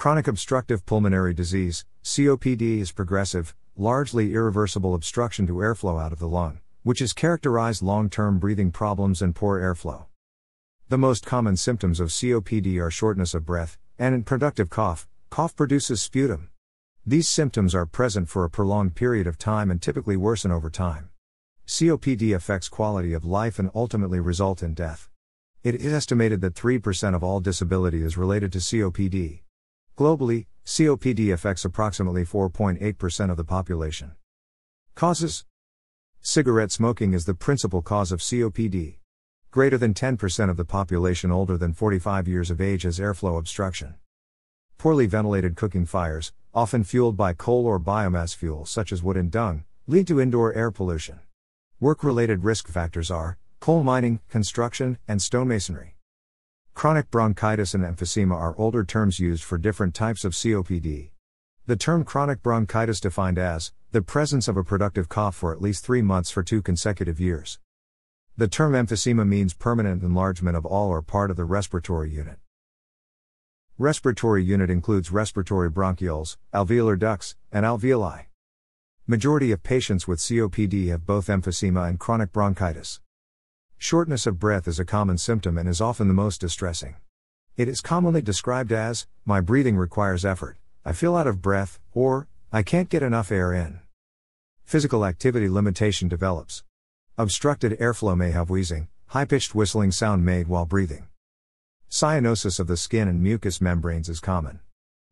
Chronic obstructive pulmonary disease, COPD, is progressive, largely irreversible obstruction to airflow out of the lung, which is characterized long-term breathing problems and poor airflow. The most common symptoms of COPD are shortness of breath and productive cough. Cough produces sputum. These symptoms are present for a prolonged period of time and typically worsen over time. COPD affects quality of life and ultimately result in death. It is estimated that 3% of all disability is related to COPD. Globally, COPD affects approximately 4.8% of the population. Causes Cigarette smoking is the principal cause of COPD. Greater than 10% of the population older than 45 years of age has airflow obstruction. Poorly ventilated cooking fires, often fueled by coal or biomass fuel such as wood and dung, lead to indoor air pollution. Work related risk factors are coal mining, construction, and stonemasonry. Chronic bronchitis and emphysema are older terms used for different types of COPD. The term chronic bronchitis defined as the presence of a productive cough for at least three months for two consecutive years. The term emphysema means permanent enlargement of all or part of the respiratory unit. Respiratory unit includes respiratory bronchioles, alveolar ducts, and alveoli. Majority of patients with COPD have both emphysema and chronic bronchitis. Shortness of breath is a common symptom and is often the most distressing. It is commonly described as, my breathing requires effort, I feel out of breath, or, I can't get enough air in. Physical activity limitation develops. Obstructed airflow may have wheezing, high pitched whistling sound made while breathing. Cyanosis of the skin and mucous membranes is common.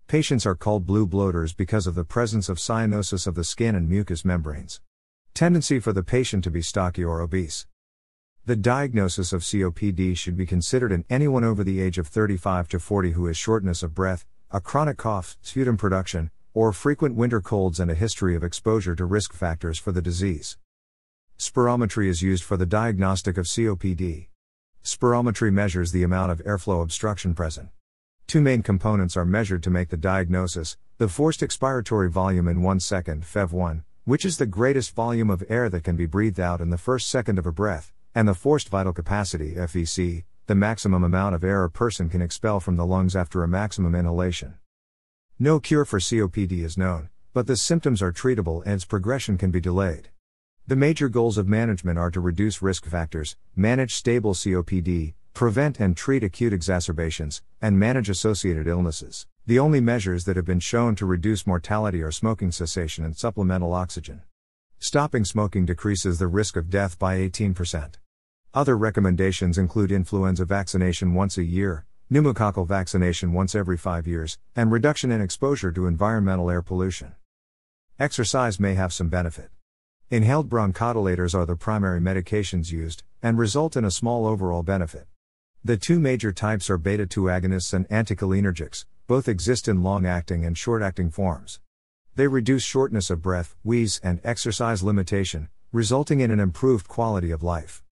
Patients are called blue bloaters because of the presence of cyanosis of the skin and mucous membranes. Tendency for the patient to be stocky or obese. The diagnosis of COPD should be considered in anyone over the age of 35 to 40 who has shortness of breath, a chronic cough, sputum production, or frequent winter colds and a history of exposure to risk factors for the disease. Spirometry is used for the diagnostic of COPD. Spirometry measures the amount of airflow obstruction present. Two main components are measured to make the diagnosis the forced expiratory volume in 1 second, FEV1, which is the greatest volume of air that can be breathed out in the first second of a breath, and the forced vital capacity, FVC, the maximum amount of air a person can expel from the lungs after a maximum inhalation. No cure for COPD is known, but the symptoms are treatable and its progression can be delayed. The major goals of management are to reduce risk factors, manage stable COPD, prevent and treat acute exacerbations, and manage associated illnesses. The only measures that have been shown to reduce mortality are smoking cessation and supplemental oxygen. Stopping smoking decreases the risk of death by 18%. Other recommendations include influenza vaccination once a year, pneumococcal vaccination once every five years, and reduction in exposure to environmental air pollution. Exercise may have some benefit. Inhaled bronchodilators are the primary medications used, and result in a small overall benefit. The two major types are beta 2 agonists and anticholinergics, both exist in long acting and short acting forms. They reduce shortness of breath, wheeze, and exercise limitation, resulting in an improved quality of life.